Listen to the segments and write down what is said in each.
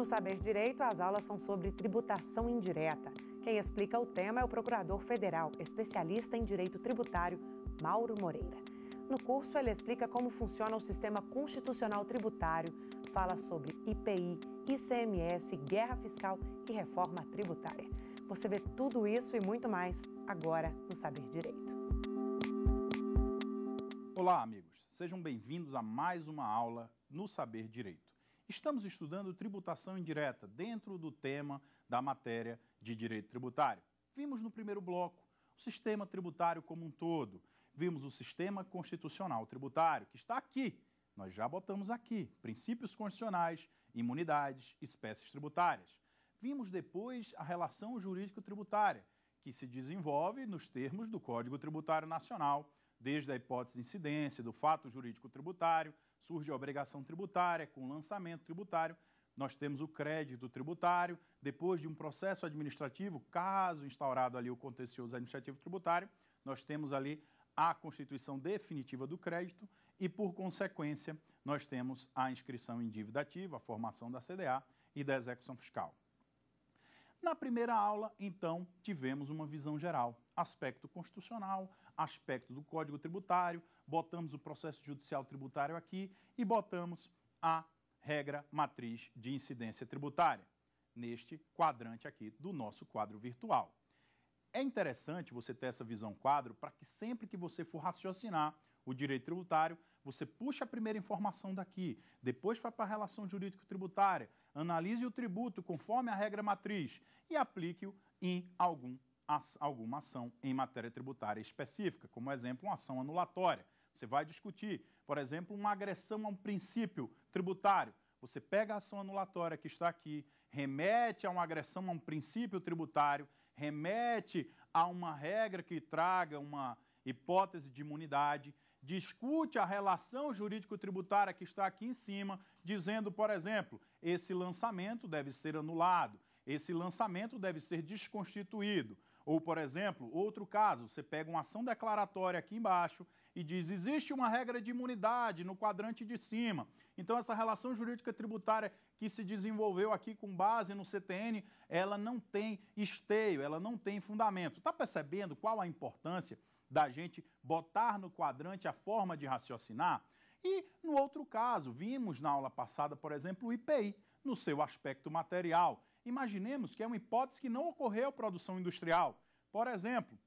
No Saber Direito, as aulas são sobre tributação indireta. Quem explica o tema é o Procurador Federal, especialista em Direito Tributário, Mauro Moreira. No curso, ele explica como funciona o sistema constitucional tributário, fala sobre IPI, ICMS, guerra fiscal e reforma tributária. Você vê tudo isso e muito mais agora no Saber Direito. Olá, amigos. Sejam bem-vindos a mais uma aula no Saber Direito. Estamos estudando tributação indireta dentro do tema da matéria de direito tributário. Vimos no primeiro bloco o sistema tributário como um todo. Vimos o sistema constitucional tributário, que está aqui. Nós já botamos aqui princípios constitucionais, imunidades, espécies tributárias. Vimos depois a relação jurídico-tributária, que se desenvolve nos termos do Código Tributário Nacional, desde a hipótese de incidência, do fato jurídico tributário, surge a obrigação tributária, com o lançamento tributário, nós temos o crédito tributário, depois de um processo administrativo, caso instaurado ali o contencioso administrativo tributário, nós temos ali a constituição definitiva do crédito e, por consequência, nós temos a inscrição em dívida ativa, a formação da CDA e da execução fiscal. Na primeira aula, então, tivemos uma visão geral, aspecto constitucional, aspecto do Código Tributário, botamos o processo judicial tributário aqui e botamos a regra matriz de incidência tributária, neste quadrante aqui do nosso quadro virtual. É interessante você ter essa visão quadro para que sempre que você for raciocinar o direito tributário, você puxa a primeira informação daqui, depois vai para a relação jurídico-tributária, analise o tributo conforme a regra matriz e aplique-o em algum, alguma ação em matéria tributária específica, como exemplo, uma ação anulatória. Você vai discutir, por exemplo, uma agressão a um princípio tributário. Você pega a ação anulatória que está aqui, remete a uma agressão a um princípio tributário, remete a uma regra que traga uma hipótese de imunidade, discute a relação jurídico-tributária que está aqui em cima, dizendo, por exemplo, esse lançamento deve ser anulado, esse lançamento deve ser desconstituído. Ou, por exemplo, outro caso, você pega uma ação declaratória aqui embaixo e diz: existe uma regra de imunidade no quadrante de cima. Então, essa relação jurídica tributária que se desenvolveu aqui com base no CTN, ela não tem esteio, ela não tem fundamento. Está percebendo qual a importância da gente botar no quadrante a forma de raciocinar? E, no outro caso, vimos na aula passada, por exemplo, o IPI, no seu aspecto material. Imaginemos que é uma hipótese que não ocorreu produção industrial. Por exemplo,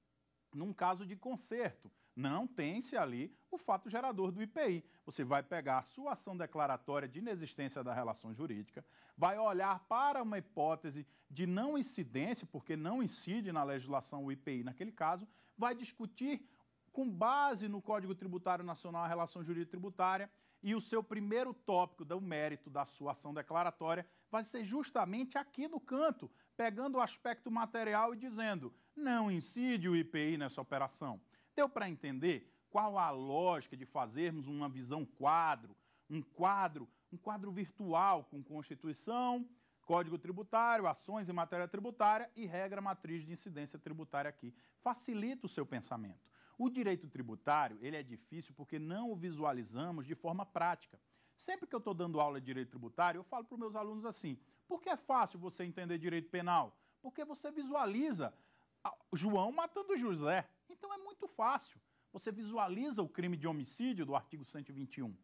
num caso de conserto, não tem-se ali o fato gerador do IPI. Você vai pegar a sua ação declaratória de inexistência da relação jurídica, vai olhar para uma hipótese de não incidência, porque não incide na legislação o IPI naquele caso, vai discutir com base no Código Tributário Nacional a relação jurídica tributária e o seu primeiro tópico do mérito da sua ação declaratória vai ser justamente aqui no canto, pegando o aspecto material e dizendo: não incide o IPI nessa operação. Deu para entender qual a lógica de fazermos uma visão quadro, um quadro, um quadro virtual com Constituição, Código Tributário, ações em matéria tributária e regra matriz de incidência tributária aqui. Facilita o seu pensamento. O direito tributário, ele é difícil porque não o visualizamos de forma prática. Sempre que eu estou dando aula de direito tributário, eu falo para os meus alunos assim, por que é fácil você entender direito penal? Porque você visualiza João matando José. Então é muito fácil. Você visualiza o crime de homicídio do artigo 121.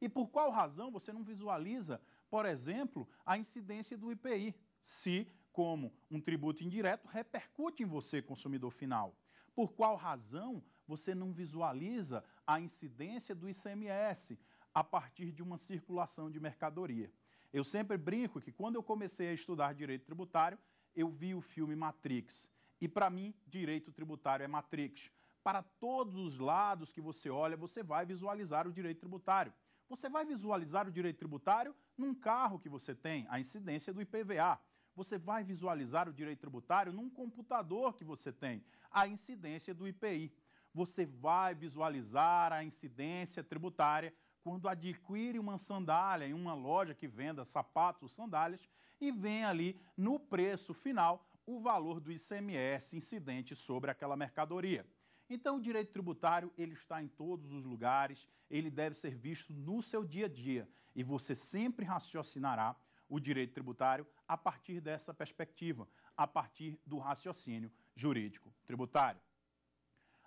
E por qual razão você não visualiza, por exemplo, a incidência do IPI, se, como um tributo indireto, repercute em você, consumidor final? Por qual razão você não visualiza a incidência do ICMS a partir de uma circulação de mercadoria? Eu sempre brinco que quando eu comecei a estudar direito tributário, eu vi o filme Matrix. E para mim, direito tributário é Matrix. Para todos os lados que você olha, você vai visualizar o direito tributário. Você vai visualizar o direito tributário num carro que você tem, a incidência do IPVA. Você vai visualizar o direito tributário num computador que você tem, a incidência do IPI. Você vai visualizar a incidência tributária quando adquire uma sandália em uma loja que venda sapatos ou sandálias e vem ali no preço final o valor do ICMS incidente sobre aquela mercadoria. Então, o direito tributário ele está em todos os lugares, ele deve ser visto no seu dia a dia e você sempre raciocinará o direito tributário a partir dessa perspectiva, a partir do raciocínio jurídico tributário.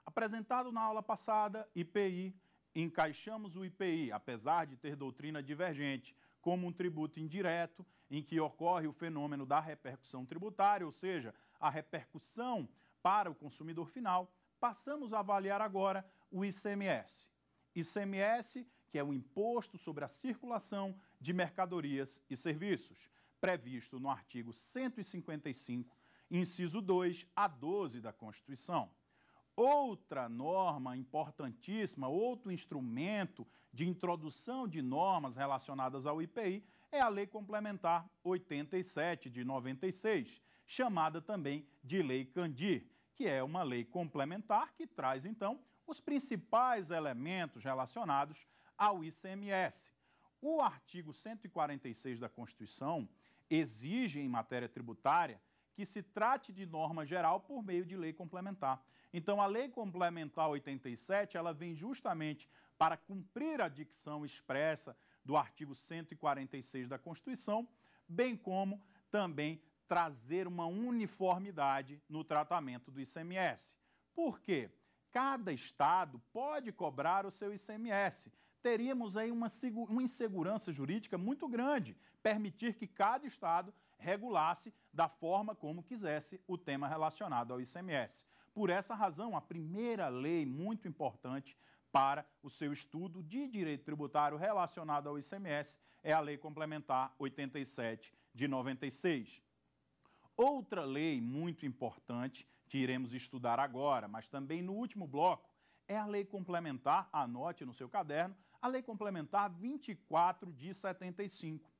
Apresentado na aula passada, IPI, encaixamos o IPI, apesar de ter doutrina divergente, como um tributo indireto, em que ocorre o fenômeno da repercussão tributária, ou seja, a repercussão para o consumidor final, passamos a avaliar agora o ICMS. ICMS, que é o Imposto sobre a Circulação de Mercadorias e Serviços, previsto no artigo 155, inciso 2 a 12 da Constituição. Outra norma importantíssima, outro instrumento de introdução de normas relacionadas ao IPI é a Lei Complementar 87 de 96, chamada também de Lei Candir, que é uma lei complementar que traz então os principais elementos relacionados ao ICMS. O artigo 146 da Constituição exige em matéria tributária que se trate de norma geral por meio de lei complementar. Então, a Lei Complementar 87, ela vem justamente para cumprir a dicção expressa do artigo 146 da Constituição, bem como também trazer uma uniformidade no tratamento do ICMS. Por quê? Cada estado pode cobrar o seu ICMS. Teríamos aí uma, uma insegurança jurídica muito grande, permitir que cada estado regulasse da forma como quisesse o tema relacionado ao ICMS. Por essa razão, a primeira lei muito importante para o seu estudo de direito tributário relacionado ao ICMS é a Lei Complementar 87 de 96. Outra lei muito importante que iremos estudar agora, mas também no último bloco, é a Lei Complementar, anote no seu caderno, a Lei Complementar 24 de 75.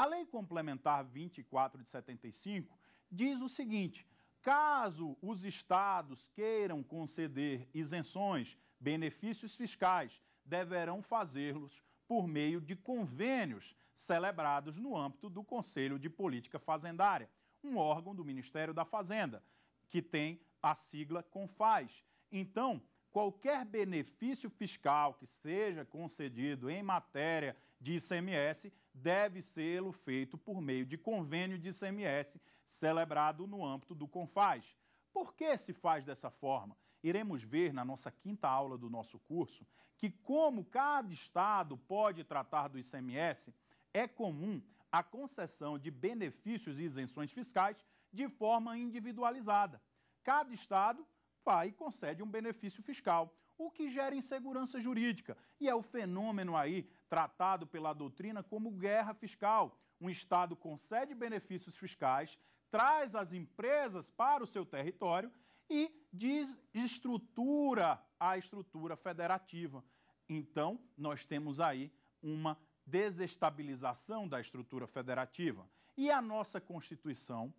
A Lei Complementar 24 de 75 diz o seguinte: Caso os estados queiram conceder isenções, benefícios fiscais, deverão fazê-los por meio de convênios celebrados no âmbito do Conselho de Política Fazendária, um órgão do Ministério da Fazenda, que tem a sigla CONFAS. Então, qualquer benefício fiscal que seja concedido em matéria de ICMS deve ser feito por meio de convênio de ICMS celebrado no âmbito do CONFAS. Por que se faz dessa forma? Iremos ver na nossa quinta aula do nosso curso que, como cada estado pode tratar do ICMS, é comum a concessão de benefícios e isenções fiscais de forma individualizada. Cada estado vai e concede um benefício fiscal, o que gera insegurança jurídica. E é o fenômeno aí tratado pela doutrina como guerra fiscal. Um Estado concede benefícios fiscais, traz as empresas para o seu território e desestrutura a estrutura federativa. Então, nós temos aí uma desestabilização da estrutura federativa. E a nossa Constituição,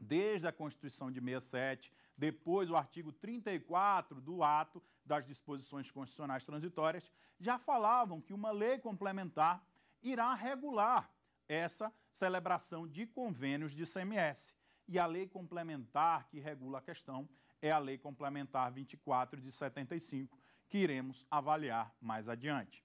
desde a Constituição de 67, depois o artigo 34 do ato das disposições constitucionais transitórias, já falavam que uma lei complementar irá regular essa celebração de convênios de CMS. E a lei complementar que regula a questão é a Lei Complementar 24 de 75, que iremos avaliar mais adiante.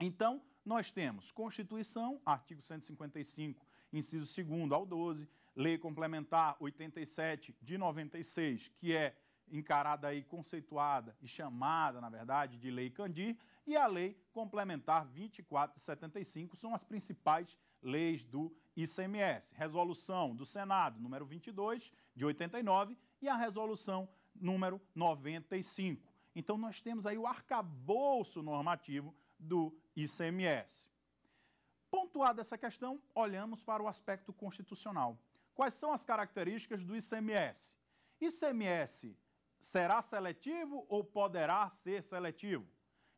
Então, nós temos Constituição, artigo 155, inciso 2 ao 12, Lei Complementar 87 de 96, que é encarada aí, conceituada e chamada, na verdade, de Lei Candir, e a Lei Complementar 24 de 75 são as principais leis do ICMS. Resolução do Senado, número 22, de 89, e a resolução número 95. Então, nós temos aí o arcabouço normativo do ICMS. Pontuada essa questão, olhamos para o aspecto constitucional. Quais são as características do ICMS? ICMS será seletivo ou poderá ser seletivo?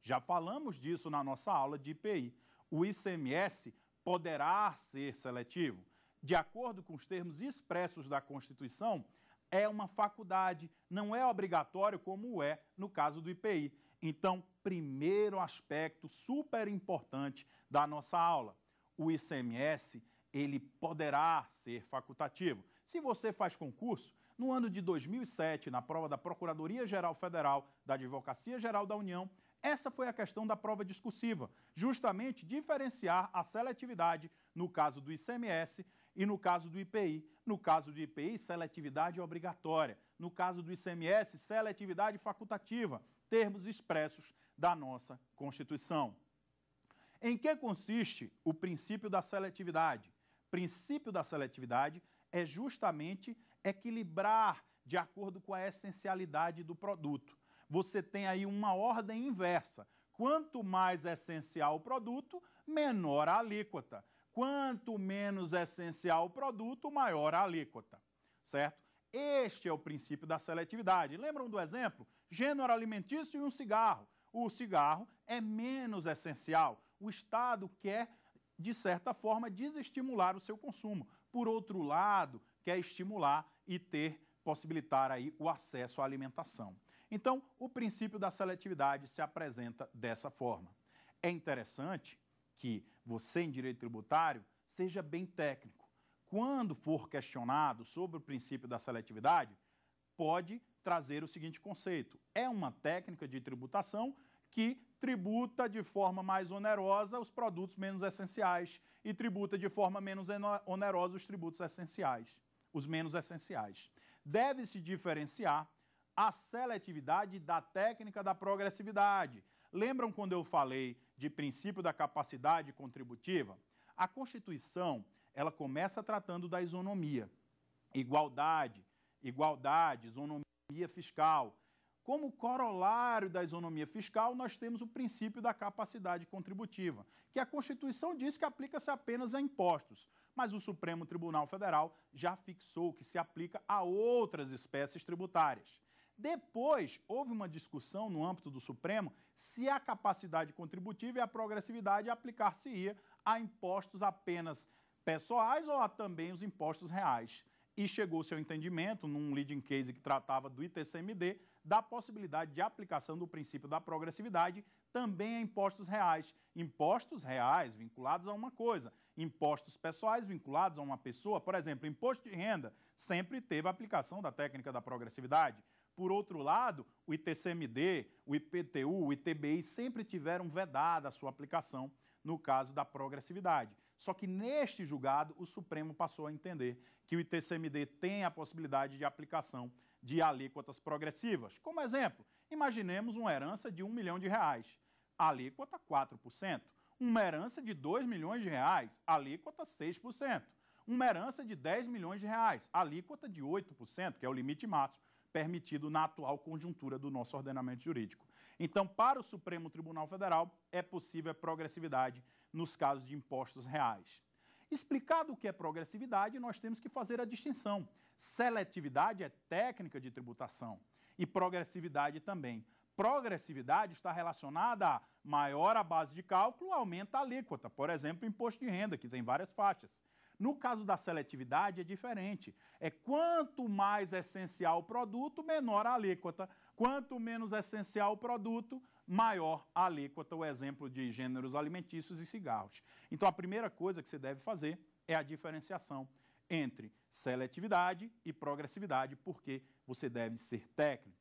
Já falamos disso na nossa aula de IPI. O ICMS poderá ser seletivo. De acordo com os termos expressos da Constituição, é uma faculdade, não é obrigatório como é no caso do IPI. Então, primeiro aspecto super importante da nossa aula, o ICMS, ele poderá ser facultativo. Se você faz concurso, no ano de 2007, na prova da Procuradoria-Geral Federal, da Advocacia Geral da União, essa foi a questão da prova discursiva, justamente diferenciar a seletividade no caso do ICMS e no caso do IPI. No caso do IPI, seletividade obrigatória. No caso do ICMS, seletividade facultativa, termos expressos da nossa Constituição. Em que consiste o princípio da seletividade? Princípio da seletividade é justamente equilibrar de acordo com a essencialidade do produto você tem aí uma ordem inversa. Quanto mais essencial o produto, menor a alíquota. Quanto menos essencial o produto, maior a alíquota. Certo? Este é o princípio da seletividade. Lembram do exemplo? Gênero alimentício e um cigarro. O cigarro é menos essencial. O Estado quer, de certa forma, desestimular o seu consumo. Por outro lado, quer estimular e ter, possibilitar aí o acesso à alimentação. Então, o princípio da seletividade se apresenta dessa forma. É interessante que você, em direito tributário, seja bem técnico. Quando for questionado sobre o princípio da seletividade, pode trazer o seguinte conceito: é uma técnica de tributação que tributa de forma mais onerosa os produtos menos essenciais e tributa de forma menos onerosa os tributos essenciais, os menos essenciais. Deve-se diferenciar a seletividade da técnica da progressividade. Lembram quando eu falei de princípio da capacidade contributiva? A Constituição, ela começa tratando da isonomia, igualdade, igualdade, isonomia fiscal. Como corolário da isonomia fiscal, nós temos o princípio da capacidade contributiva, que a Constituição diz que aplica-se apenas a impostos, mas o Supremo Tribunal Federal já fixou que se aplica a outras espécies tributárias. Depois, houve uma discussão no âmbito do Supremo se a capacidade contributiva e a progressividade aplicar-se-ia a impostos apenas pessoais ou a também os impostos reais. E chegou-se ao entendimento, num leading case que tratava do ITCMD, da possibilidade de aplicação do princípio da progressividade também a impostos reais. Impostos reais vinculados a uma coisa, impostos pessoais vinculados a uma pessoa, por exemplo, imposto de renda, sempre teve a aplicação da técnica da progressividade. Por outro lado, o ITCMD, o IPTU, o ITBI sempre tiveram vedada a sua aplicação no caso da progressividade. Só que neste julgado, o Supremo passou a entender que o ITCMD tem a possibilidade de aplicação de alíquotas progressivas. Como exemplo, imaginemos uma herança de um milhão de reais, alíquota 4%. Uma herança de 2 milhões de reais, alíquota 6%. Uma herança de 10 milhões de reais, alíquota de 8%, que é o limite máximo permitido na atual conjuntura do nosso ordenamento jurídico. Então, para o Supremo Tribunal Federal, é possível a progressividade nos casos de impostos reais. Explicado o que é progressividade, nós temos que fazer a distinção. Seletividade é técnica de tributação e progressividade também. Progressividade está relacionada a maior a base de cálculo, aumenta a alíquota. Por exemplo, imposto de renda, que tem várias faixas. No caso da seletividade é diferente. É quanto mais essencial o produto, menor a alíquota. Quanto menos essencial o produto, maior a alíquota, o exemplo de gêneros alimentícios e cigarros. Então a primeira coisa que você deve fazer é a diferenciação entre seletividade e progressividade, porque você deve ser técnico.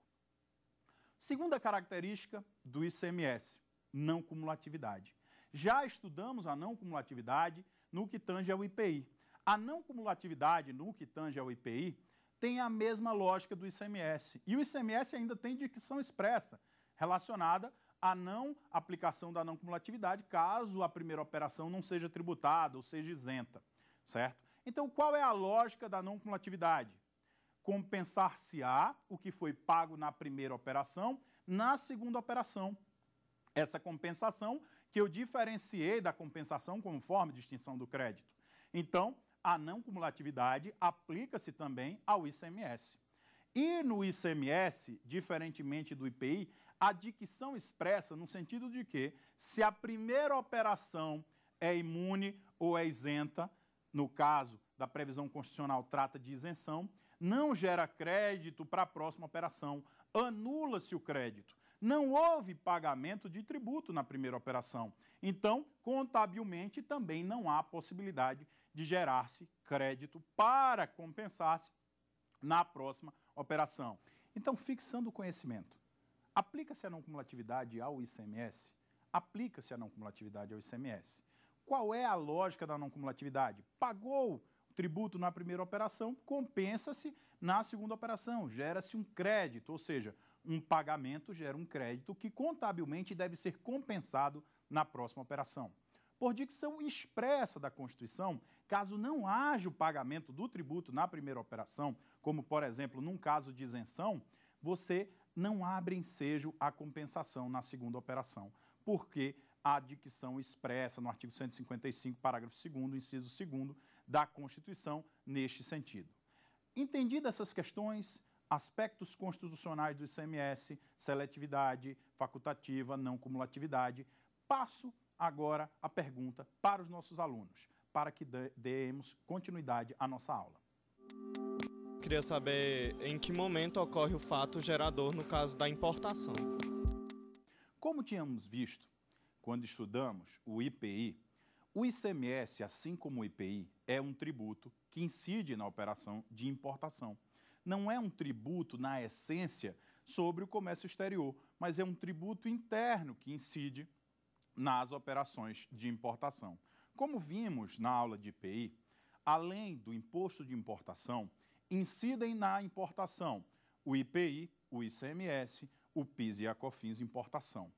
Segunda característica do ICMS, não cumulatividade. Já estudamos a não cumulatividade no que tange ao IPI. A não cumulatividade no que tange ao IPI tem a mesma lógica do ICMS. E o ICMS ainda tem dicção expressa relacionada à não aplicação da não cumulatividade caso a primeira operação não seja tributada ou seja isenta, certo? Então, qual é a lógica da não cumulatividade? Compensar-se-á o que foi pago na primeira operação na segunda operação. Essa compensação que eu diferenciei da compensação como forma de extinção do crédito. Então, a não cumulatividade aplica-se também ao ICMS. E no ICMS, diferentemente do IPI, a dicção expressa no sentido de que, se a primeira operação é imune ou é isenta, no caso da previsão constitucional trata de isenção, não gera crédito para a próxima operação, anula-se o crédito. Não houve pagamento de tributo na primeira operação. Então, contabilmente, também não há possibilidade de gerar-se crédito para compensar-se na próxima operação. Então, fixando o conhecimento, aplica-se a não cumulatividade ao ICMS? Aplica-se a não cumulatividade ao ICMS. Qual é a lógica da não cumulatividade? Pagou o tributo na primeira operação, compensa-se na segunda operação, gera-se um crédito, ou seja, um pagamento gera um crédito que contabilmente deve ser compensado na próxima operação. Por dicção expressa da Constituição, caso não haja o pagamento do tributo na primeira operação, como por exemplo num caso de isenção, você não abre ensejo a compensação na segunda operação, porque a dicção expressa no artigo 155, parágrafo 2 inciso 2 da Constituição neste sentido. Entendidas essas questões, aspectos constitucionais do ICMS, seletividade, facultativa, não cumulatividade, passo agora a pergunta para os nossos alunos, para que demos continuidade à nossa aula. Queria saber em que momento ocorre o fato gerador no caso da importação. Como tínhamos visto quando estudamos o IPI, o ICMS, assim como o IPI, é um tributo que incide na operação de importação não é um tributo, na essência, sobre o comércio exterior, mas é um tributo interno que incide nas operações de importação. Como vimos na aula de IPI, além do imposto de importação, incidem na importação o IPI, o ICMS, o PIS e a COFINS importação,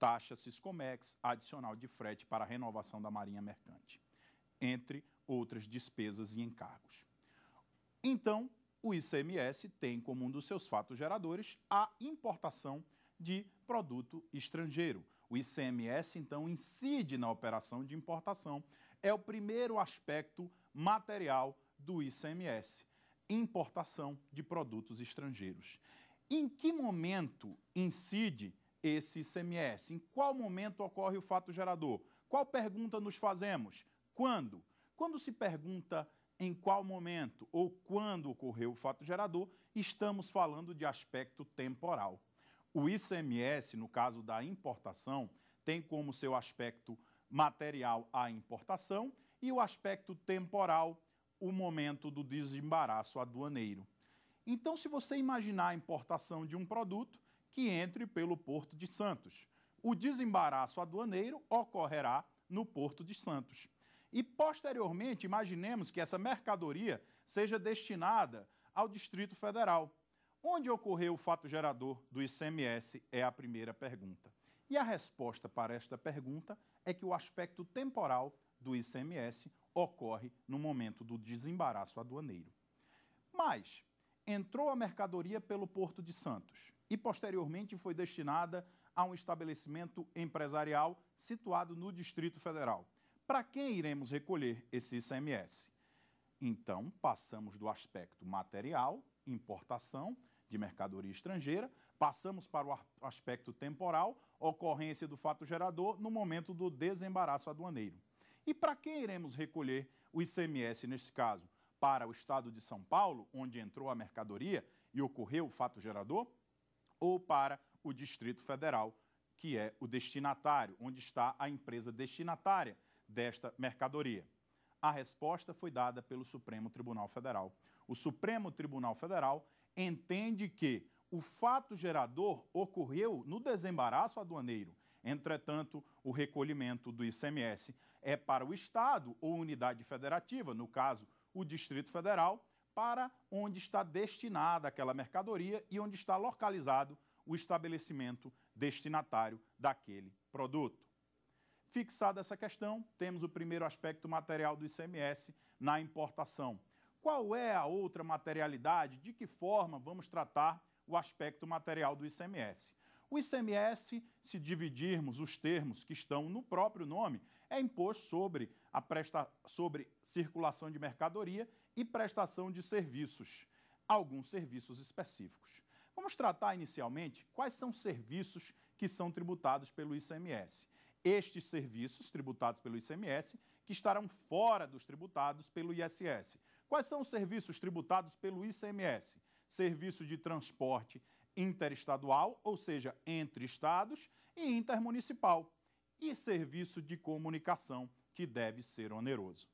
taxa Siscomex, adicional de frete para a renovação da marinha mercante, entre outras despesas e encargos. Então, o ICMS tem como um dos seus fatos geradores a importação de produto estrangeiro. O ICMS, então, incide na operação de importação. É o primeiro aspecto material do ICMS, importação de produtos estrangeiros. Em que momento incide esse ICMS? Em qual momento ocorre o fato gerador? Qual pergunta nos fazemos? Quando? Quando se pergunta em qual momento ou quando ocorreu o fato gerador, estamos falando de aspecto temporal. O ICMS, no caso da importação, tem como seu aspecto material a importação e o aspecto temporal o momento do desembaraço aduaneiro. Então, se você imaginar a importação de um produto que entre pelo Porto de Santos, o desembaraço aduaneiro ocorrerá no Porto de Santos. E, posteriormente, imaginemos que essa mercadoria seja destinada ao Distrito Federal. Onde ocorreu o fato gerador do ICMS é a primeira pergunta. E a resposta para esta pergunta é que o aspecto temporal do ICMS ocorre no momento do desembaraço aduaneiro. Mas entrou a mercadoria pelo Porto de Santos e posteriormente foi destinada a um estabelecimento empresarial situado no Distrito Federal. Para quem iremos recolher esse ICMS? Então, passamos do aspecto material, importação de mercadoria estrangeira, passamos para o aspecto temporal, ocorrência do fato gerador no momento do desembaraço aduaneiro. E para quem iremos recolher o ICMS nesse caso? Para o estado de São Paulo, onde entrou a mercadoria e ocorreu o fato gerador? Ou para o Distrito Federal, que é o destinatário, onde está a empresa destinatária desta mercadoria? A resposta foi dada pelo Supremo Tribunal Federal. O Supremo Tribunal Federal entende que o fato gerador ocorreu no desembaraço aduaneiro. Entretanto, o recolhimento do ICMS é para o Estado ou unidade federativa, no caso, o Distrito Federal, para onde está destinada aquela mercadoria e onde está localizado o estabelecimento destinatário daquele produto. Fixada essa questão, temos o primeiro aspecto material do ICMS na importação. Qual é a outra materialidade? De que forma vamos tratar o aspecto material do ICMS? O ICMS, se dividirmos os termos que estão no próprio nome, é imposto sobre a presta... sobre circulação de mercadoria e prestação de serviços, alguns serviços específicos. Vamos tratar inicialmente quais são os serviços que são tributados pelo ICMS estes serviços tributados pelo ICMS que estarão fora dos tributados pelo ISS, Quais são os serviços tributados pelo ICMS? Serviço de transporte interestadual, ou seja, entre estados, e intermunicipal, e serviço de comunicação, que deve ser oneroso.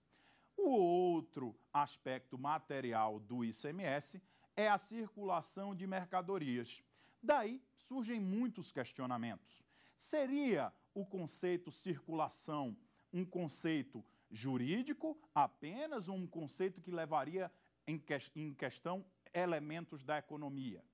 O outro aspecto material do ICMS é a circulação de mercadorias. Daí surgem muitos questionamentos. Seria o conceito circulação um conceito jurídico apenas ou um conceito que levaria em, que, em questão elementos da economia?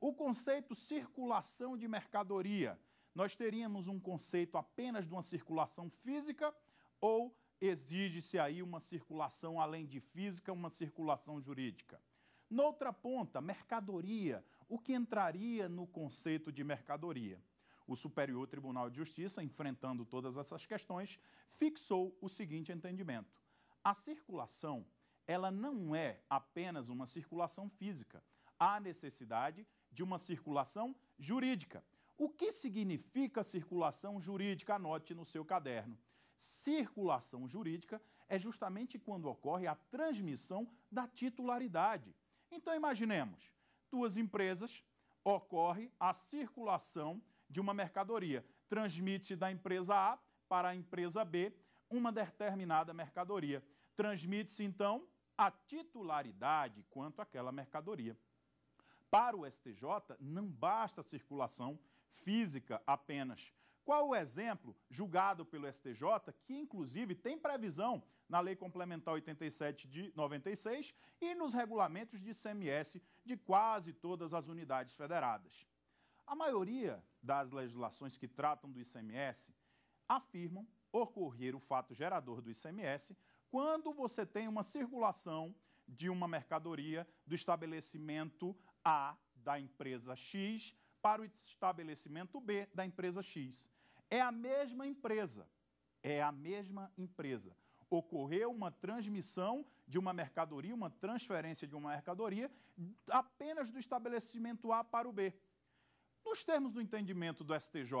O conceito circulação de mercadoria, nós teríamos um conceito apenas de uma circulação física ou exige-se aí uma circulação além de física, uma circulação jurídica? Noutra ponta, mercadoria, o que entraria no conceito de mercadoria? O Superior Tribunal de Justiça, enfrentando todas essas questões, fixou o seguinte entendimento: a circulação, ela não é apenas uma circulação física, há necessidade de uma circulação jurídica. O que significa circulação jurídica? Anote no seu caderno. Circulação jurídica é justamente quando ocorre a transmissão da titularidade. Então imaginemos, duas empresas, ocorre a circulação de uma mercadoria. Transmite da empresa A para a empresa B uma determinada mercadoria. Transmite-se então a titularidade quanto àquela mercadoria. Para o STJ, não basta circulação física apenas. Qual o exemplo julgado pelo STJ, que inclusive tem previsão na Lei Complementar 87 de 96 e nos regulamentos de ICMS de quase todas as unidades federadas? A maioria das legislações que tratam do ICMS afirmam ocorrer o fato gerador do ICMS quando você tem uma circulação de uma mercadoria do estabelecimento A da empresa X para o estabelecimento B da empresa X. É a mesma empresa, é a mesma empresa. Ocorreu uma transmissão de uma mercadoria, uma transferência de uma mercadoria apenas do estabelecimento A para o B. Nos termos do entendimento do STJ,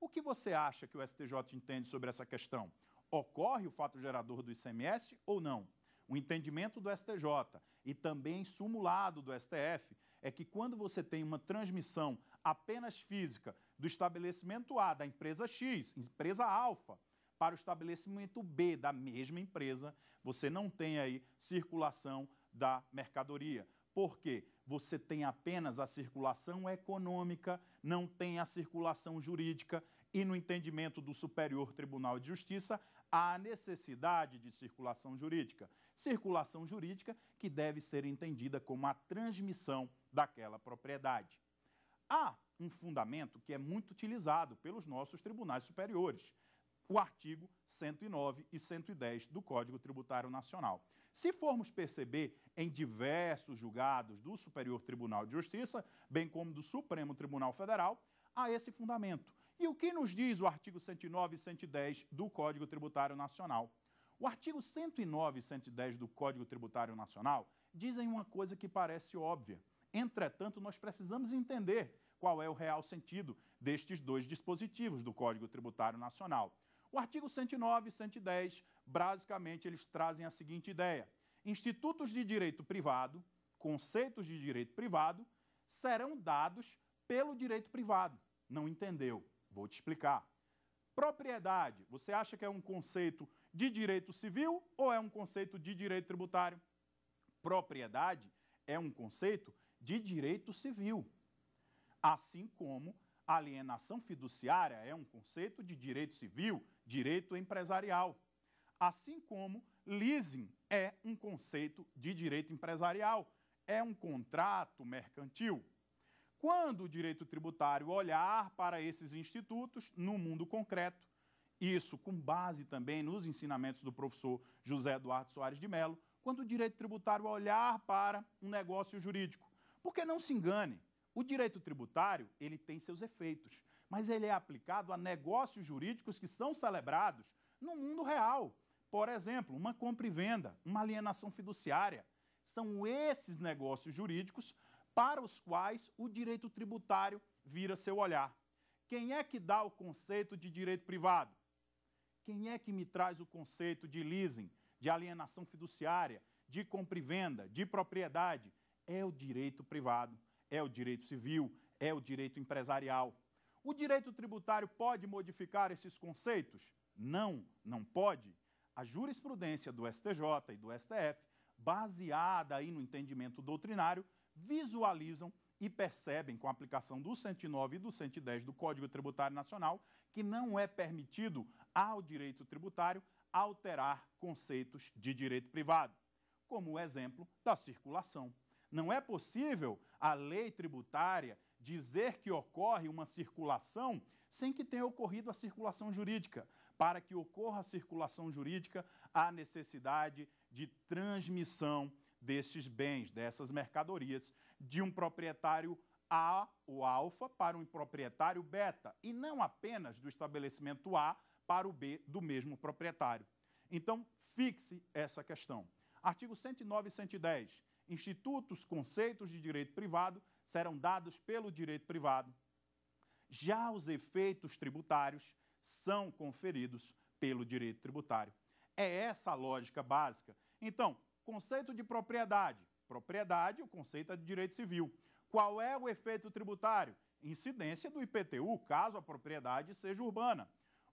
o que você acha que o STJ entende sobre essa questão? Ocorre o fato gerador do ICMS ou não? O entendimento do STJ e também sumulado do STF é que quando você tem uma transmissão apenas física do estabelecimento A, da empresa X, empresa alfa, para o estabelecimento B da mesma empresa, você não tem aí circulação da mercadoria. Por quê? Você tem apenas a circulação econômica, não tem a circulação jurídica, e no entendimento do Superior Tribunal de Justiça, há necessidade de circulação jurídica. Circulação jurídica que deve ser entendida como a transmissão daquela propriedade. Há um fundamento que é muito utilizado pelos nossos tribunais superiores, o artigo 109 e 110 do Código Tributário Nacional. Se formos perceber em diversos julgados do Superior Tribunal de Justiça, bem como do Supremo Tribunal Federal, há esse fundamento. E o que nos diz o artigo 109 e 110 do Código Tributário Nacional? O artigo 109 e 110 do Código Tributário Nacional dizem uma coisa que parece óbvia. Entretanto, nós precisamos entender qual é o real sentido destes dois dispositivos do Código Tributário Nacional. O artigo 109 e 110, basicamente, eles trazem a seguinte ideia: institutos de direito privado, conceitos de direito privado, serão dados pelo direito privado. Não entendeu? Vou te explicar. Propriedade, você acha que é um conceito de direito civil ou é um conceito de direito tributário? Propriedade é um conceito de direito civil. Assim como alienação fiduciária é um conceito de direito civil, direito empresarial. Assim como leasing é um conceito de direito empresarial, é um contrato mercantil. Quando o direito tributário olhar para esses institutos no mundo concreto, isso com base também nos ensinamentos do professor José Eduardo Soares de Mello, quando o direito tributário olhar para um negócio jurídico. Porque não se engane, o direito tributário, ele tem seus efeitos, mas ele é aplicado a negócios jurídicos que são celebrados no mundo real. Por exemplo, uma compra e venda, uma alienação fiduciária. São esses negócios jurídicos para os quais o direito tributário vira seu olhar. Quem é que dá o conceito de direito privado? Quem é que me traz o conceito de leasing, de alienação fiduciária, de compra e venda, de propriedade, é o direito privado, é o direito civil, é o direito empresarial. O direito tributário pode modificar esses conceitos? Não, não pode. A jurisprudência do STJ e do STF, baseada aí no entendimento doutrinário, visualizam e percebem, com a aplicação do 109 e do 110 do Código Tributário Nacional, que não é permitido ao direito tributário alterar conceitos de direito privado, como o exemplo da circulação. Não é possível a lei tributária dizer que ocorre uma circulação sem que tenha ocorrido a circulação jurídica. Para que ocorra a circulação jurídica, há necessidade de transmissão destes bens, dessas mercadorias, de um proprietário A, o alfa, para um proprietário beta, e não apenas do estabelecimento A para o B do mesmo proprietário. Então, fixe essa questão. Artigo 109 e 110. Institutos, conceitos de direito privado serão dados pelo direito privado. Já os efeitos tributários são conferidos pelo direito tributário. É essa a lógica básica. Então, conceito de propriedade. Propriedade, o conceito é de direito civil. Qual é o efeito tributário? Incidência do IPTU, caso a propriedade seja urbana.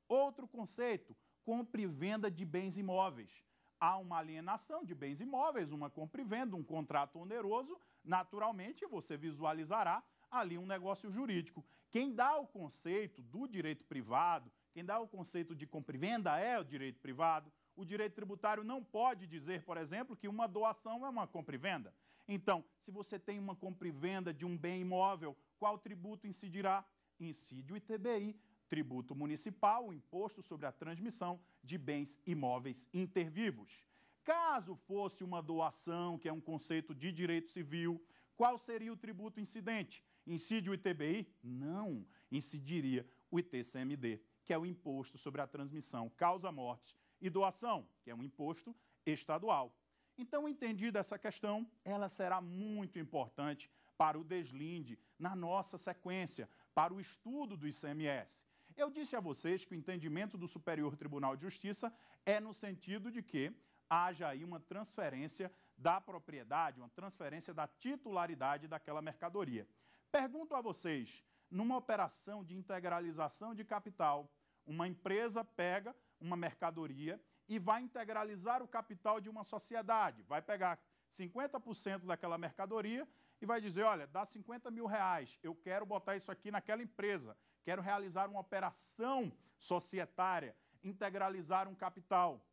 Outro conceito, compra e venda de bens imóveis. Há uma alienação de bens imóveis, uma compra e venda, um contrato oneroso, naturalmente você visualizará ali um negócio jurídico. Quem dá o conceito do direito privado, quem dá o conceito de compra e venda é o direito privado. O direito tributário não pode dizer, por exemplo, que uma doação é uma compra e venda. Então, se você tem uma compra e venda de um bem imóvel, qual tributo incidirá? Incide o ITBI, tributo municipal, o imposto sobre a transmissão de bens imóveis intervivos. Caso fosse uma doação, que é um conceito de direito civil, qual seria o tributo incidente? Incide o ITBI? Não, incidiria o ITCMD, que é o imposto sobre a transmissão causa-mortes e doação, que é um imposto estadual. Então, entendida essa questão, ela será muito importante para o deslinde na nossa sequência, para o estudo do ICMS. Eu disse a vocês que o entendimento do Superior Tribunal de Justiça é no sentido de que haja aí uma transferência da propriedade, uma transferência da titularidade daquela mercadoria. Pergunto a vocês, numa operação de integralização de capital, uma empresa pega uma mercadoria e vai integralizar o capital de uma sociedade, vai pegar 50% daquela mercadoria e vai dizer, olha, dá 50 mil reais, eu quero botar isso aqui naquela empresa, quero realizar uma operação societária, integralizar um capital.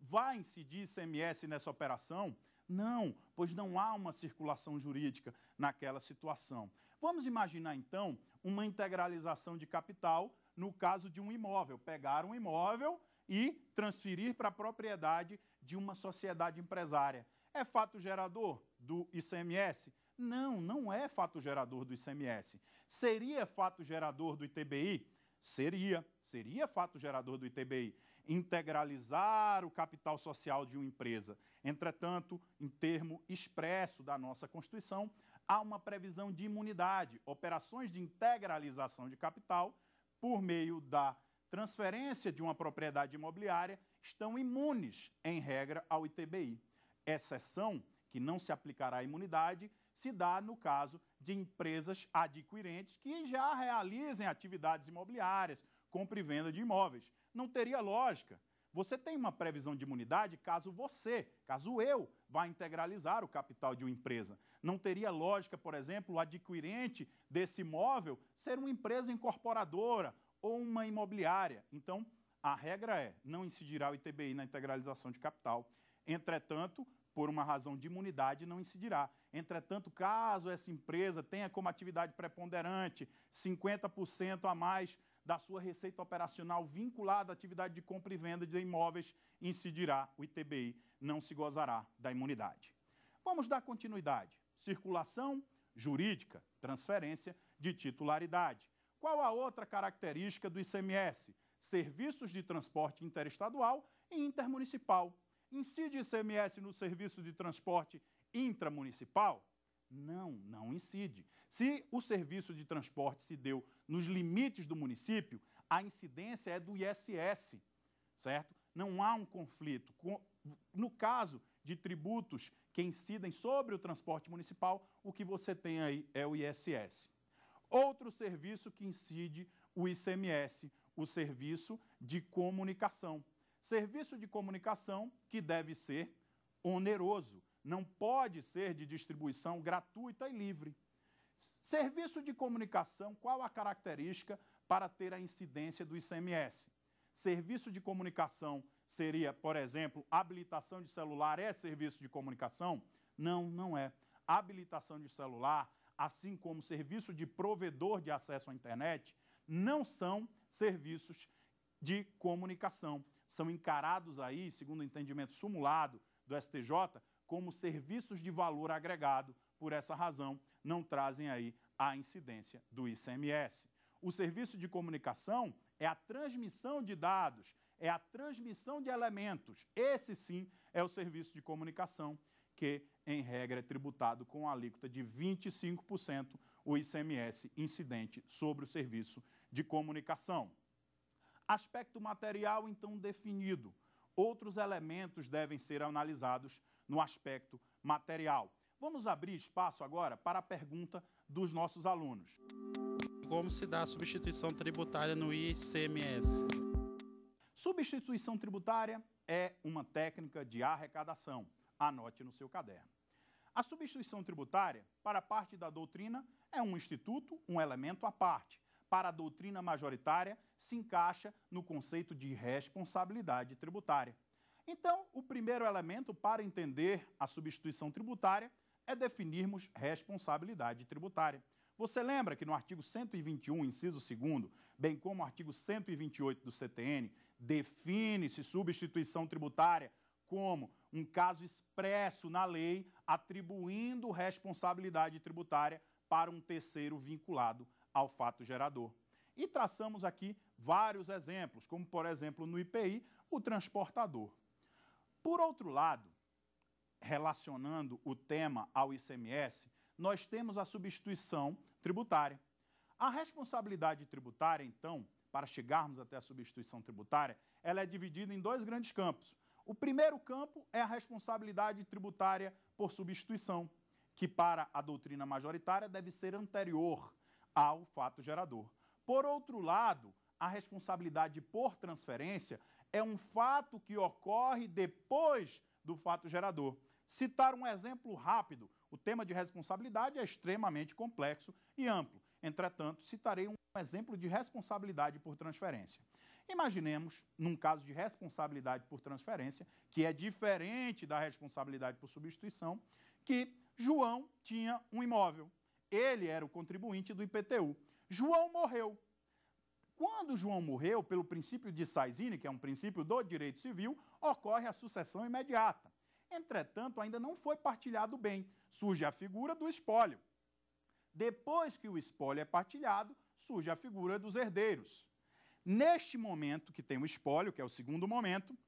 Vai incidir ICMS nessa operação? Não, pois não há uma circulação jurídica naquela situação. Vamos imaginar então uma integralização de capital no caso de um imóvel. Pegar um imóvel e transferir para a propriedade de uma sociedade empresária. É fato gerador do ICMS? Não, não é fato gerador do ICMS. Seria fato gerador do ITBI? Seria, seria fato gerador do ITBI integralizar o capital social de uma empresa. Entretanto, em termo expresso da nossa Constituição, há uma previsão de imunidade. Operações de integralização de capital, por meio da transferência de uma propriedade imobiliária, estão imunes, em regra, ao ITBI. Exceção que não se aplicará a imunidade se dá no caso de empresas adquirentes que já realizem atividades imobiliárias, compra e venda de imóveis não teria lógica. Você tem uma previsão de imunidade caso você, caso eu, vá integralizar o capital de uma empresa. Não teria lógica, por exemplo, o adquirente desse imóvel ser uma empresa incorporadora ou uma imobiliária. Então, a regra é, não incidirá o ITBI na integralização de capital. Entretanto, por uma razão de imunidade, não incidirá. Entretanto, caso essa empresa tenha como atividade preponderante 50% a mais da sua receita operacional vinculada à atividade de compra e venda de imóveis, incidirá o ITBI, não se gozará da imunidade. Vamos dar continuidade. Circulação jurídica, transferência de titularidade. Qual a outra característica do ICMS? Serviços de transporte interestadual e intermunicipal. Incide ICMS no serviço de transporte intramunicipal? Não, não incide. Se o serviço de transporte se deu nos limites do município, a incidência é do ISS, certo? Não há um conflito. No caso de tributos que incidem sobre o transporte municipal, o que você tem aí é o ISS. Outro serviço que incide o ICMS, o serviço de comunicação. Serviço de comunicação que deve ser oneroso, não pode ser de distribuição gratuita e livre. Serviço de comunicação, qual a característica para ter a incidência do ICMS? Serviço de comunicação seria, por exemplo, habilitação de celular é serviço de comunicação? Não, não é. Habilitação de celular, assim como serviço de provedor de acesso à internet, não são serviços de comunicação. São encarados aí, segundo o entendimento sumulado do STJ, como serviços de valor agregado. Por essa razão, não trazem aí a incidência do ICMS. O serviço de comunicação é a transmissão de dados, é a transmissão de elementos. Esse sim é o serviço de comunicação que, em regra, é tributado com a alíquota de 25% o ICMS incidente sobre o serviço de comunicação. Aspecto material, então, definido. Outros elementos devem ser analisados no aspecto material. Vamos abrir espaço agora para a pergunta dos nossos alunos. Como se dá a substituição tributária no ICMS? Substituição tributária é uma técnica de arrecadação. Anote no seu caderno. A substituição tributária, para parte da doutrina, é um instituto, um elemento à parte. Para a doutrina majoritária, se encaixa no conceito de responsabilidade tributária. Então, o primeiro elemento para entender a substituição tributária é definirmos responsabilidade tributária. Você lembra que no artigo 121, inciso 2, bem como o artigo 128 do CTN, define-se substituição tributária como um caso expresso na lei atribuindo responsabilidade tributária para um terceiro vinculado ao fato gerador. E traçamos aqui vários exemplos, como por exemplo no IPI, o transportador. Por outro lado, relacionando o tema ao ICMS, nós temos a substituição tributária. A responsabilidade tributária, então, para chegarmos até a substituição tributária, ela é dividida em dois grandes campos. O primeiro campo é a responsabilidade tributária por substituição, que para a doutrina majoritária deve ser anterior ao fato gerador. Por outro lado, a responsabilidade por transferência é um fato que ocorre depois do fato gerador. Citar um exemplo rápido: o tema de responsabilidade é extremamente complexo e amplo. Entretanto, citarei um exemplo de responsabilidade por transferência. Imaginemos, num caso de responsabilidade por transferência, que é diferente da responsabilidade por substituição, que João tinha um imóvel. Ele era o contribuinte do IPTU. João morreu. Quando João morreu, pelo princípio de Saizine, que é um princípio do direito civil, ocorre a sucessão imediata. Entretanto, ainda não foi partilhado bem. Surge a figura do espólio. Depois que o espólio é partilhado, surge a figura dos herdeiros. Neste momento que tem o espólio, que é o segundo momento,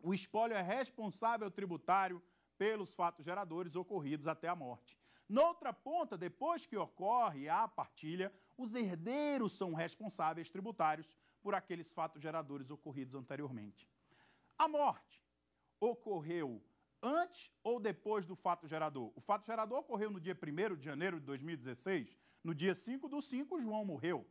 o espólio é responsável tributário pelos fatos geradores ocorridos até a morte. Noutra ponta, depois que ocorre a partilha, os herdeiros são responsáveis tributários por aqueles fatos geradores ocorridos anteriormente. A morte ocorreu antes ou depois do fato gerador? O fato gerador ocorreu no dia 1 de janeiro de 2016. No dia 5 do 5, João morreu.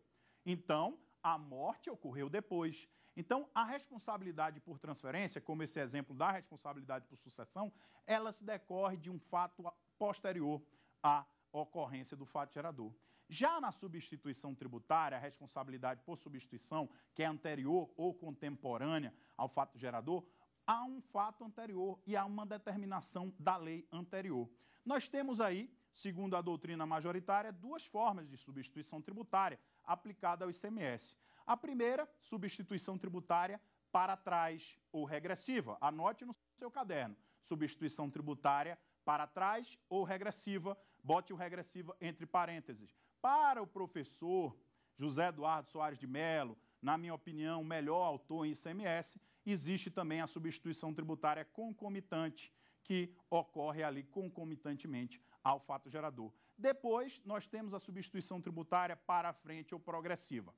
Então, a morte ocorreu depois. Então, a responsabilidade por transferência, como esse exemplo da responsabilidade por sucessão, ela se decorre de um fato posterior a ocorrência do fato gerador. Já na substituição tributária, a responsabilidade por substituição, que é anterior ou contemporânea ao fato gerador, há um fato anterior e há uma determinação da lei anterior. Nós temos aí, segundo a doutrina majoritária, duas formas de substituição tributária aplicada ao ICMS. A primeira, substituição tributária para trás ou regressiva. Anote no seu caderno. Substituição tributária para trás ou regressiva, bote o regressiva entre parênteses. Para o professor José Eduardo Soares de Mello, na minha opinião, o melhor autor em ICMS, existe também a substituição tributária concomitante, que ocorre ali concomitantemente ao fato gerador. Depois, nós temos a substituição tributária para frente ou progressiva.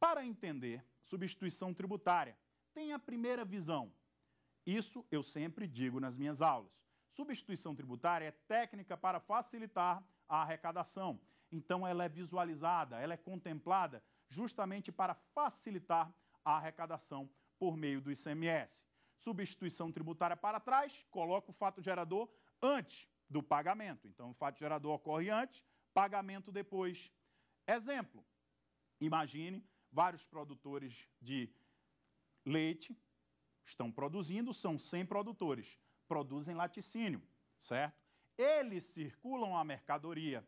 Para entender substituição tributária, tem a primeira visão. Isso eu sempre digo nas minhas aulas. Substituição tributária é técnica para facilitar a arrecadação. Então, ela é visualizada, ela é contemplada justamente para facilitar a arrecadação por meio do ICMS. Substituição tributária para trás, coloca o fato gerador antes do pagamento. Então, o fato gerador ocorre antes, pagamento depois. Exemplo: imagine vários produtores de leite estão produzindo, são 100 produtores, produzem laticínio, certo? Eles circulam a mercadoria.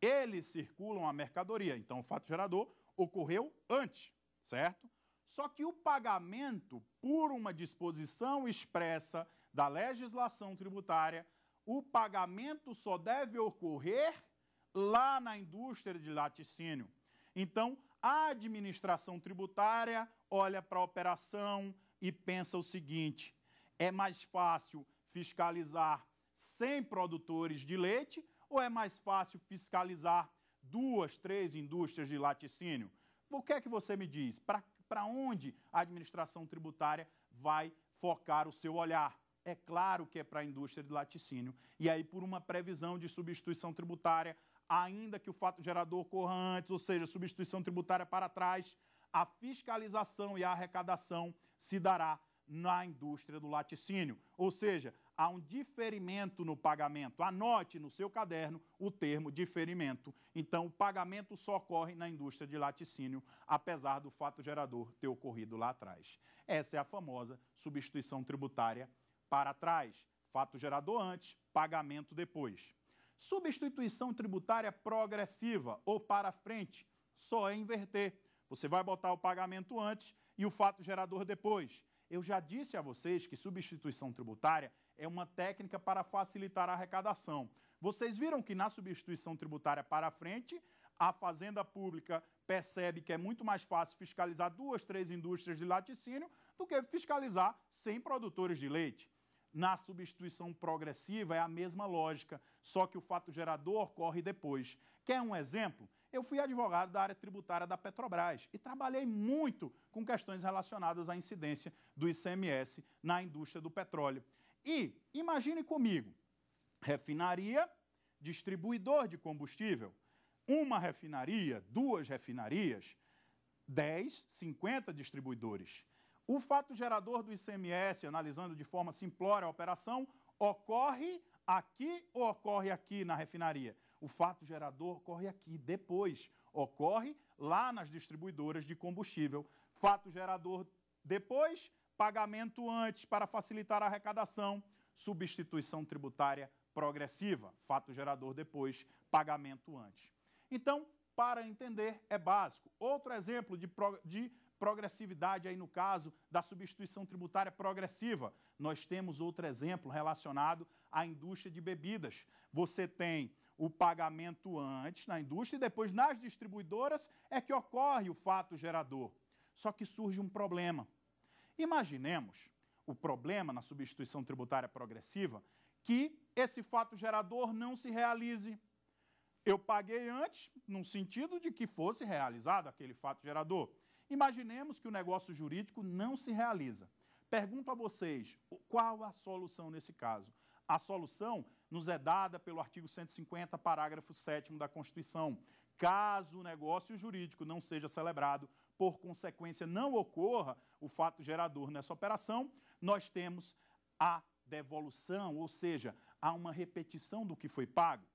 Eles circulam a mercadoria. Então, o fato gerador ocorreu antes, certo? Só que o pagamento, por uma disposição expressa da legislação tributária, o pagamento só deve ocorrer lá na indústria de laticínio. Então, a administração tributária olha para a operação e pensa o seguinte: é mais fácil fiscalizar 100 produtores de leite ou é mais fácil fiscalizar duas, três indústrias de laticínio? O que é que você me diz? Para onde a administração tributária vai focar o seu olhar? É claro que é para a indústria de laticínio. E aí, por uma previsão de substituição tributária, ainda que o fato gerador ocorra antes, ou seja, substituição tributária para trás, a fiscalização e a arrecadação se dará na indústria do laticínio. Ou seja, há um diferimento no pagamento. Anote no seu caderno o termo diferimento. Então, o pagamento só ocorre na indústria de laticínio, apesar do fato gerador ter ocorrido lá atrás. Essa é a famosa substituição tributária para trás. Fato gerador antes, pagamento depois. Substituição tributária progressiva ou para frente, só é inverter. Você vai botar o pagamento antes e o fato gerador depois. Eu já disse a vocês que substituição tributária é uma técnica para facilitar a arrecadação. Vocês viram que na substituição tributária para frente, a Fazenda Pública percebe que é muito mais fácil fiscalizar duas, três indústrias de laticínio do que fiscalizar 100 produtores de leite. Na substituição progressiva é a mesma lógica, só que o fato gerador ocorre depois. Quer um exemplo? Eu fui advogado da área tributária da Petrobras e trabalhei muito com questões relacionadas à incidência do ICMS na indústria do petróleo. E imagine comigo, refinaria, distribuidor de combustível, uma refinaria, duas refinarias, 10, 50 distribuidores. O fato gerador do ICMS, analisando de forma simplória a operação, ocorre aqui ou ocorre aqui na refinaria? O fato gerador ocorre aqui, depois ocorre lá nas distribuidoras de combustível. Fato gerador depois, pagamento antes para facilitar a arrecadação, substituição tributária progressiva. Fato gerador depois, pagamento antes. Então, para entender, é básico. Outro exemplo de, de progressividade aí no caso da substituição tributária progressiva. Nós temos outro exemplo relacionado à indústria de bebidas. Você tem o pagamento antes na indústria e depois nas distribuidoras é que ocorre o fato gerador. Só que surge um problema. Imaginemos o problema na substituição tributária progressiva que esse fato gerador não se realize. Eu paguei antes, no sentido de que fosse realizado aquele fato gerador. Imaginemos que o negócio jurídico não se realiza. Pergunto a vocês, qual a solução nesse caso? A solução nos é dada pelo artigo 150, parágrafo 7 da Constituição. Caso o negócio jurídico não seja celebrado, por consequência não ocorra o fato gerador nessa operação, nós temos a devolução, ou seja, há uma repetição do que foi pago.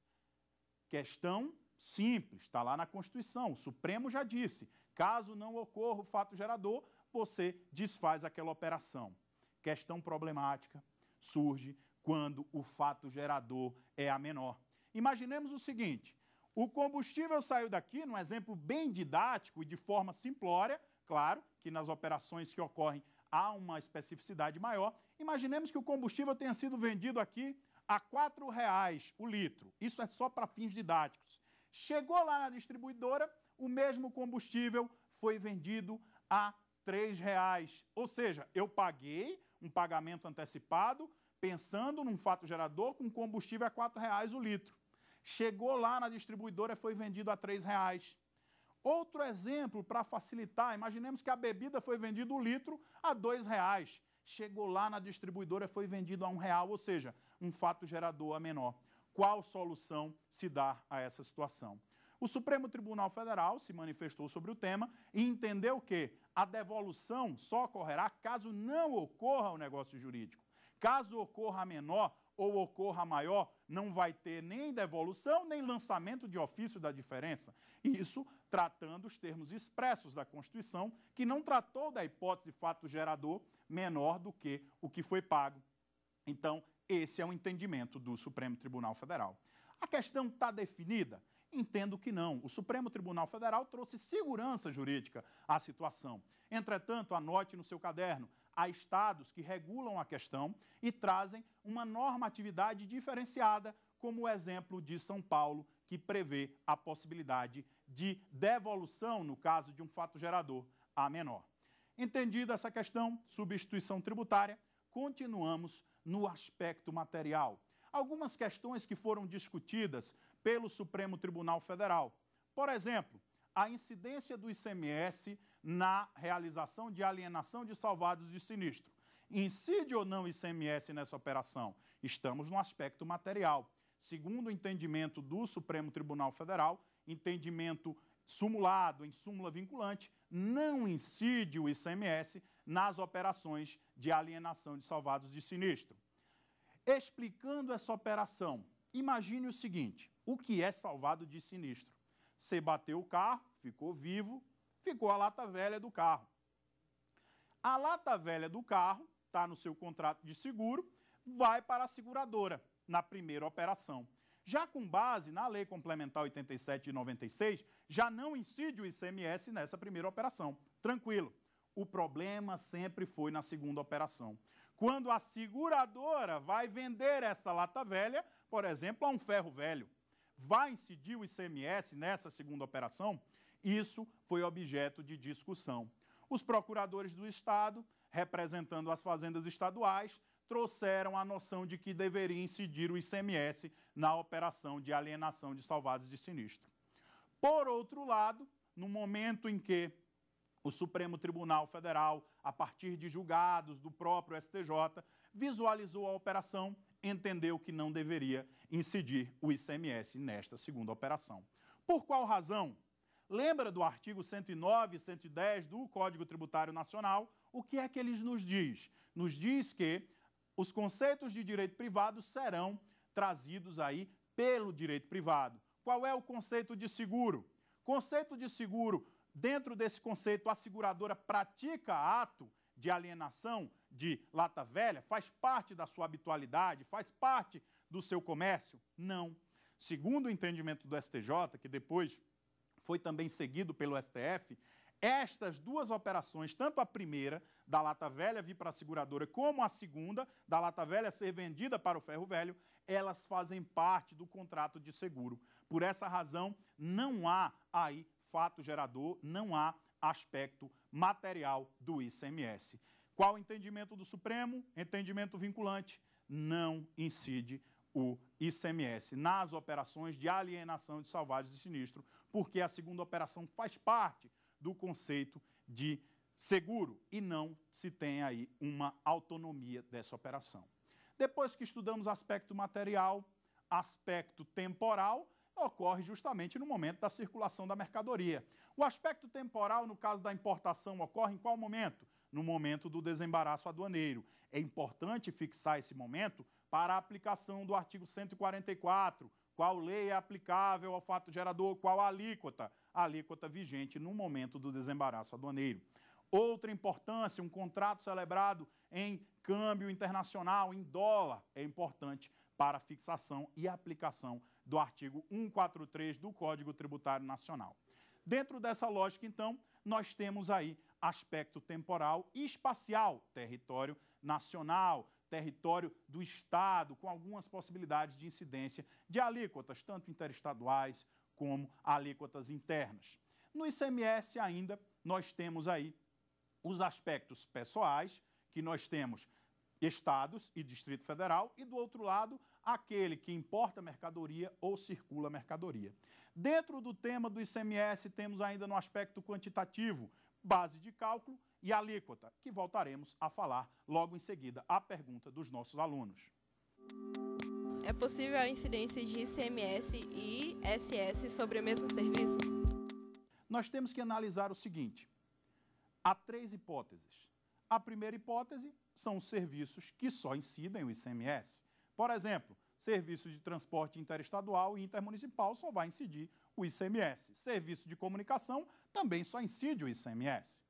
Questão simples, está lá na Constituição. O Supremo já disse: Caso não ocorra o fato gerador, você desfaz aquela operação. Questão problemática surge quando o fato gerador é a menor. Imaginemos o seguinte: o combustível saiu daqui, num exemplo bem didático e de forma simplória, claro que nas operações que ocorrem há uma especificidade maior. Imaginemos que o combustível tenha sido vendido aqui a R$ reais o litro. Isso é só para fins didáticos. Chegou lá na distribuidora, o mesmo combustível foi vendido a R$ reais. Ou seja, eu paguei um pagamento antecipado pensando num fato gerador com combustível a R$ reais o litro. Chegou lá na distribuidora e foi vendido a R$ reais. Outro exemplo para facilitar, imaginemos que a bebida foi vendida o litro a R$ reais. chegou lá na distribuidora e foi vendido a um real, ou seja, um fato gerador a menor. Qual solução se dá a essa situação? O Supremo Tribunal Federal se manifestou sobre o tema e entendeu que a devolução só ocorrerá caso não ocorra o negócio jurídico. Caso ocorra menor ou ocorra maior, não vai ter nem devolução nem lançamento de ofício da diferença. Isso tratando os termos expressos da Constituição, que não tratou da hipótese de fato gerador menor do que o que foi pago. Então, esse é o entendimento do Supremo Tribunal Federal. A questão está definida? Entendo que não. O Supremo Tribunal Federal trouxe segurança jurídica à situação. Entretanto, anote no seu caderno, há estados que regulam a questão e trazem uma normatividade diferenciada, como o exemplo de São Paulo, que prevê a possibilidade de devolução no caso de um fato gerador a menor. Entendida essa questão, substituição tributária, continuamos no aspecto material. Algumas questões que foram discutidas pelo Supremo Tribunal Federal. Por exemplo, a incidência do ICMS na realização de alienação de salvados de sinistro. Incide ou não ICMS nessa operação? Estamos no aspecto material. Segundo o entendimento do Supremo Tribunal Federal, entendimento sumulado em súmula vinculante, não incide o ICMS nas operações de alienação de salvados de sinistro. Explicando essa operação, imagine o seguinte: o que é salvado de sinistro? Você bateu o carro, ficou vivo, ficou a lata velha do carro. A lata velha do carro está no seu contrato de seguro, vai para a seguradora na primeira operação. Já com base na Lei Complementar 87 de 96, já não incide o ICMS nessa primeira operação. Tranquilo. O problema sempre foi na segunda operação. Quando a seguradora vai vender essa lata velha, por exemplo, a um ferro velho, vai incidir o ICMS nessa segunda operação? Isso foi objeto de discussão. Os procuradores do Estado, representando as fazendas estaduais, trouxeram a noção de que deveria incidir o ICMS na operação de alienação de salvados de sinistro. Por outro lado, no momento em que o Supremo Tribunal Federal, a partir de julgados do próprio STJ, visualizou a operação, entendeu que não deveria incidir o ICMS nesta segunda operação. Por qual razão? Lembra do artigo 109 e 110 do Código Tributário Nacional? O que é que ele nos diz? Nos diz que os conceitos de direito privado serão trazidos aí pelo direito privado. Qual é o conceito de seguro? Conceito de seguro, dentro desse conceito, a seguradora pratica ato de alienação de lata velha? Faz parte da sua habitualidade? Faz parte do seu comércio? Não. Segundo o entendimento do STJ, que depois foi também seguido pelo STF, estas duas operações, tanto a primeira, da lata velha vir para a seguradora, como a segunda, da lata velha ser vendida para o ferro velho, elas fazem parte do contrato de seguro. Por essa razão, não há aí fato gerador, não há aspecto material do ICMS. Qual o entendimento do Supremo? Entendimento vinculante. Não incide o ICMS nas operações de alienação de salvagens de sinistro, porque a segunda operação faz parte do conceito de seguro e não se tem aí uma autonomia dessa operação. Depois que estudamos aspecto material, aspecto temporal, ocorre justamente no momento da circulação da mercadoria. O aspecto temporal, no caso da importação, ocorre em qual momento? No momento do desembaraço aduaneiro. É importante fixar esse momento para a aplicação do artigo 144, qual lei é aplicável ao fato gerador, qual a alíquota, a alíquota vigente no momento do desembaraço aduaneiro. Outra importância, um contrato celebrado em câmbio internacional, em dólar, é importante para fixação e aplicação do artigo 143 do Código Tributário Nacional. Dentro dessa lógica, então, nós temos aí aspecto temporal e espacial, território nacional, território do Estado, com algumas possibilidades de incidência de alíquotas, tanto interestaduais como alíquotas internas. No ICMS ainda nós temos aí os aspectos pessoais, que nós temos estados e Distrito Federal, e do outro lado, aquele que importa mercadoria ou circula mercadoria. Dentro do tema do ICMS, temos ainda no aspecto quantitativo base de cálculo e alíquota, que voltaremos a falar logo em seguida, a pergunta dos nossos alunos. É possível a incidência de ICMS e ISS sobre o mesmo serviço? Nós temos que analisar o seguinte: há três hipóteses. A primeira hipótese são os serviços que só incidem o ICMS. Por exemplo, serviço de transporte interestadual e intermunicipal só vai incidir o ICMS. Serviço de comunicação também só incide o ICMS.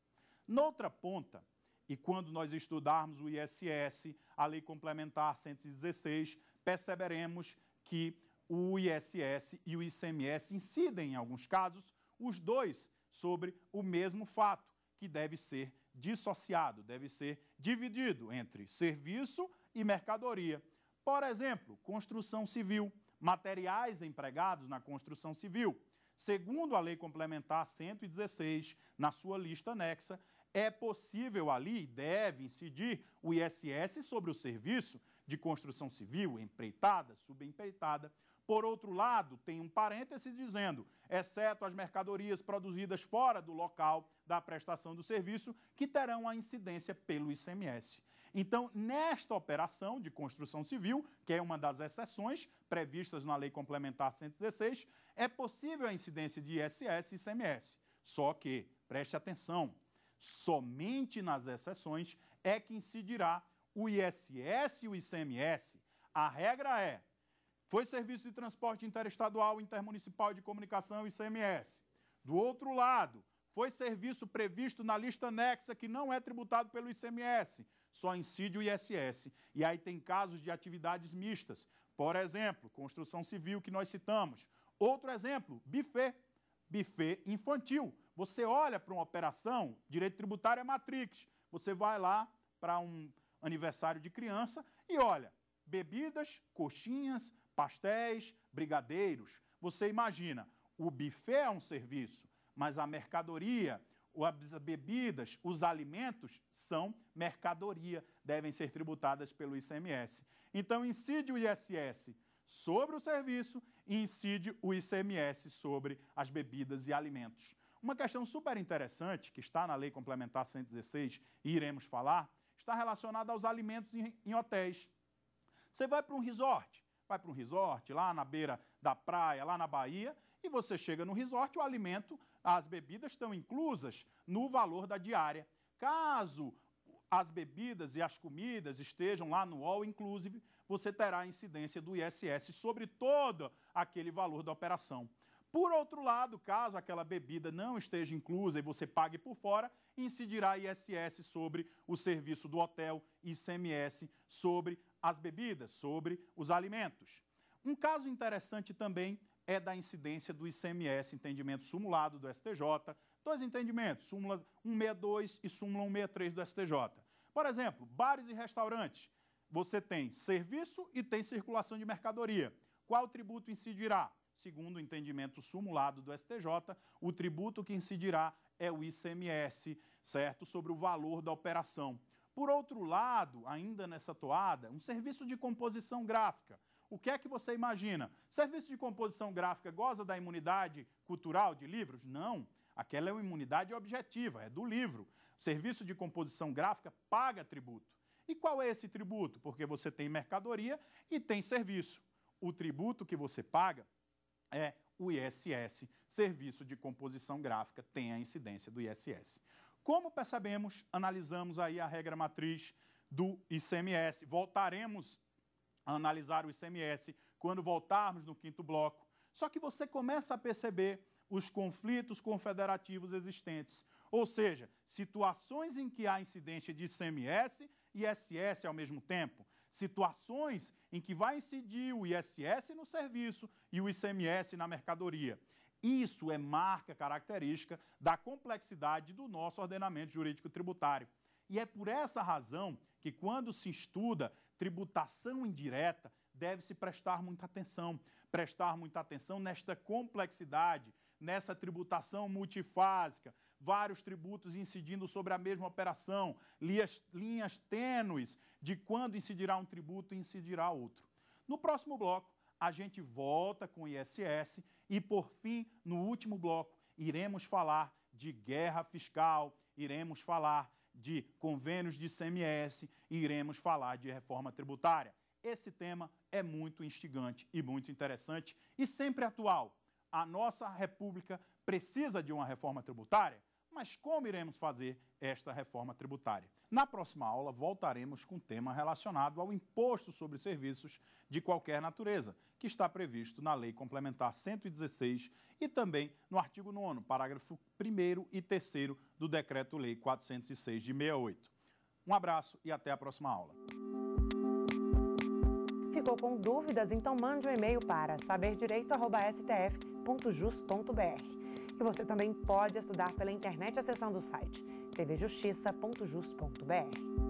Noutra ponta, e quando nós estudarmos o ISS, a Lei Complementar 116, perceberemos que o ISS e o ICMS incidem, em alguns casos, os dois sobre o mesmo fato, que deve ser dissociado, deve ser dividido entre serviço e mercadoria. Por exemplo, construção civil, materiais empregados na construção civil. Segundo a Lei Complementar 116, na sua lista anexa, é possível ali, deve incidir o ISS sobre o serviço de construção civil, empreitada, subempreitada. Por outro lado, tem um parêntese dizendo, exceto as mercadorias produzidas fora do local da prestação do serviço, que terão a incidência pelo ICMS. Então, nesta operação de construção civil, que é uma das exceções previstas na Lei Complementar 116, é possível a incidência de ISS e ICMS. Só que, preste atenção, somente nas exceções é que incidirá o ISS e o ICMS. A regra é: foi serviço de transporte interestadual, intermunicipal de comunicação ICMS. Do outro lado, foi serviço previsto na lista anexa que não é tributado pelo ICMS, só incide o ISS. E aí tem casos de atividades mistas. Por exemplo, construção civil que nós citamos. Outro exemplo, buffet. Buffet infantil. Você olha para uma operação, direito tributário é Matrix. Você vai lá para um aniversário de criança e olha, bebidas, coxinhas, pastéis, brigadeiros. Você imagina, o buffet é um serviço, mas a mercadoria, as bebidas, os alimentos são mercadoria, devem ser tributadas pelo ICMS. Então, incide o ISS sobre o serviço e incide o ICMS sobre as bebidas e alimentos. Uma questão super interessante, que está na Lei Complementar 116 e iremos falar, está relacionada aos alimentos em, em hotéis. Você vai para um resort, vai para um resort lá na beira da praia, lá na Bahia, e você chega no resort, o alimento, as bebidas estão inclusas no valor da diária. Caso as bebidas e as comidas estejam lá no all inclusive, você terá a incidência do ISS sobre todo aquele valor da operação. Por outro lado, caso aquela bebida não esteja inclusa e você pague por fora, incidirá ISS sobre o serviço do hotel e ICMS sobre as bebidas, sobre os alimentos. Um caso interessante também é da incidência do ICMS, entendimento simulado do STJ, dois entendimentos, súmula 162 e súmula 163 do STJ. Por exemplo, bares e restaurantes. Você tem serviço e tem circulação de mercadoria. Qual tributo incidirá? Segundo o entendimento sumulado do STJ, o tributo que incidirá é o ICMS, certo? Sobre o valor da operação. Por outro lado, ainda nessa toada, um serviço de composição gráfica. O que é que você imagina? Serviço de composição gráfica goza da imunidade cultural de livros? Não. Aquela é uma imunidade objetiva, é do livro. Serviço de composição gráfica paga tributo. E qual é esse tributo? Porque você tem mercadoria e tem serviço. O tributo que você paga é o ISS, Serviço de Composição Gráfica, tem a incidência do ISS. Como percebemos, analisamos aí a regra matriz do ICMS. Voltaremos a analisar o ICMS quando voltarmos no quinto bloco. Só que você começa a perceber os conflitos confederativos existentes, ou seja, situações em que há incidência de ICMS e ISS ao mesmo tempo, situações em que vai incidir o ISS no serviço e o ICMS na mercadoria. Isso é marca característica da complexidade do nosso ordenamento jurídico tributário. E é por essa razão que, quando se estuda tributação indireta, deve-se prestar muita atenção. Prestar muita atenção nesta complexidade, nessa tributação multifásica, vários tributos incidindo sobre a mesma operação, linhas, linhas tênues de quando incidirá um tributo e incidirá outro. No próximo bloco, a gente volta com o ISS e, por fim, no último bloco, iremos falar de guerra fiscal, iremos falar de convênios de CMS e iremos falar de reforma tributária. Esse tema é muito instigante e muito interessante e sempre atual. A nossa República precisa de uma reforma tributária? Mas como iremos fazer esta reforma tributária? Na próxima aula, voltaremos com um tema relacionado ao imposto sobre serviços de qualquer natureza, que está previsto na Lei Complementar 116 e também no artigo 9, parágrafo 1 e 3 do Decreto-Lei 406 de 68. Um abraço e até a próxima aula. Ficou com dúvidas? Então mande um e-mail para saberdireito.stf.jus.br. E você também pode estudar pela internet acessando o site tvjustiça.jus.br.